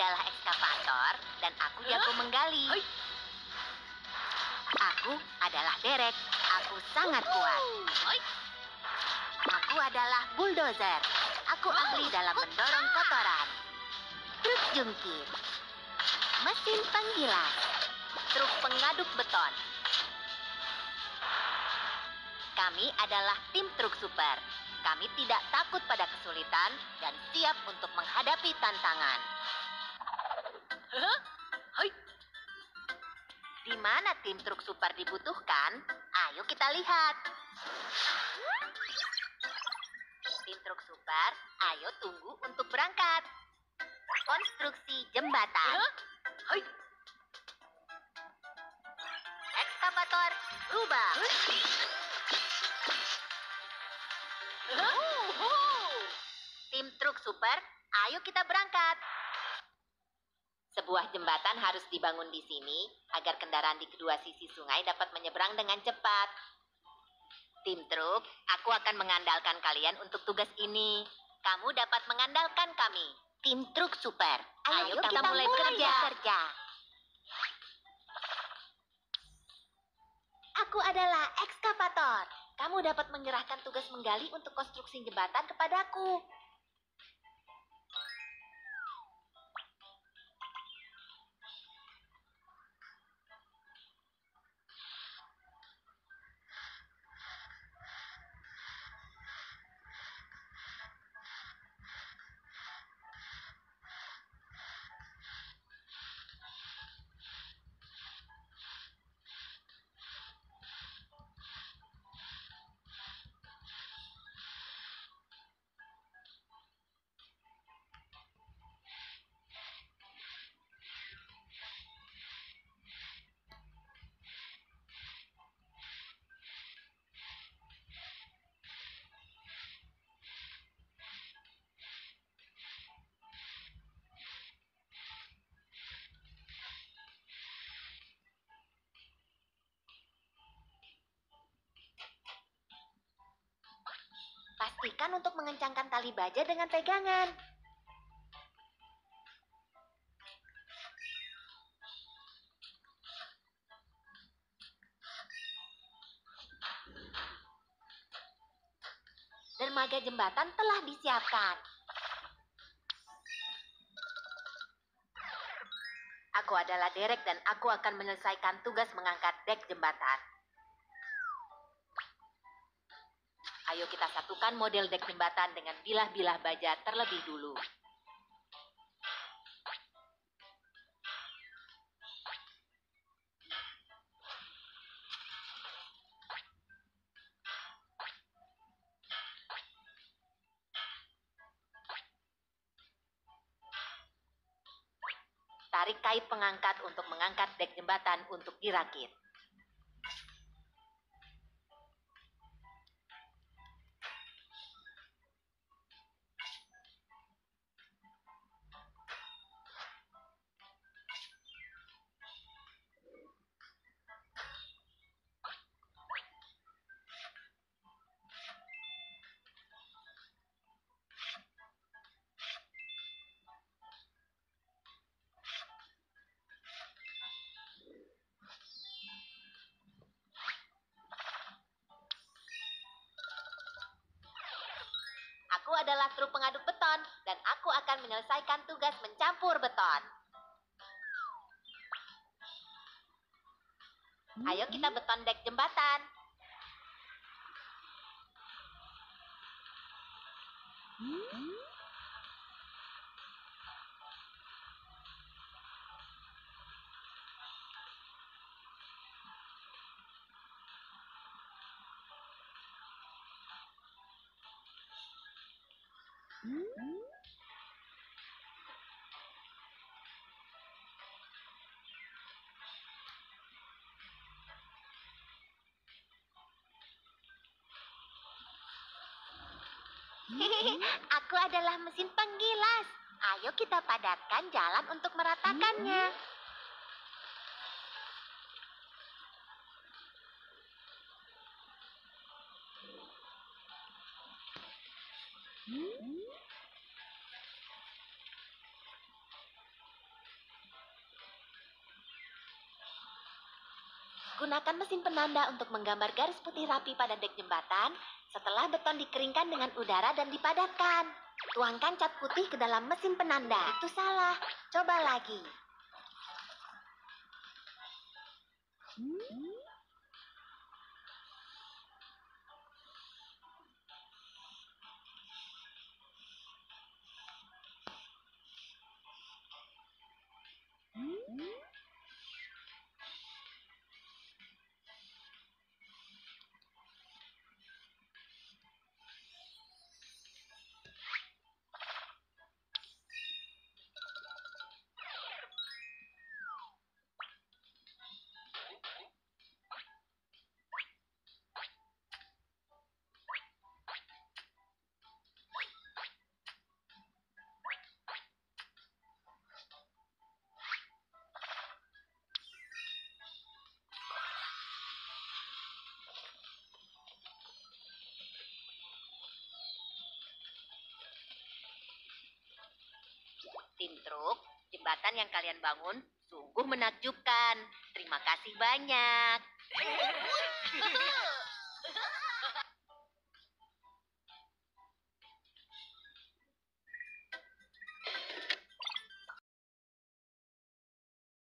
adalah ekskavator dan aku jago menggali. Aku adalah Derek. Aku sangat kuat. Aku adalah bulldozer. Aku ahli dalam mendorong kotoran. Truk jungkir. Mesin penggilas. Truk pengaduk beton. Kami adalah tim truk super. Kami tidak takut pada kesulitan dan siap untuk menghadapi tantangan. Hah? Hai. Di mana tim truk super dibutuhkan? Ayo kita lihat. Tim truk super, ayo tunggu untuk berangkat. Konstruksi jembatan. Hai. Ekskavator, rubah. Tim truk super, ayo kita berangkat. Sebuah jembatan harus dibangun di sini agar kendaraan di kedua sisi sungai dapat menyeberang dengan cepat. Tim truk, aku akan mengandalkan kalian untuk tugas ini. Kamu dapat mengandalkan kami. Tim truk super, ayo, kita, mulai, bekerja. Aku adalah ekskavator. Kamu dapat menyerahkan tugas menggali untuk konstruksi jembatan kepadaku. Pastikan untuk mengencangkan tali baja dengan pegangan. Dermaga jembatan telah disiapkan. Aku adalah Derek dan aku akan menyelesaikan tugas mengangkat dek jembatan. Ayo kita satukan model dek jembatan dengan bilah-bilah baja terlebih dulu. Tarik kait pengangkat untuk mengangkat dek jembatan untuk dirakit. Adalah truk pengaduk beton dan aku akan menyelesaikan tugas mencampur beton. Ayo kita beton dek jembatan. Aku adalah mesin penggilas. Ayo kita padatkan jalan untuk meratakannya. Menggunakan mesin penanda untuk menggambar garis putih rapi pada dek jembatan setelah beton dikeringkan dengan udara dan dipadatkan. Tuangkan cat putih ke dalam mesin penanda. Itu salah. Coba lagi. Tim truk, jembatan yang kalian bangun sungguh menakjubkan. Terima kasih banyak.